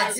打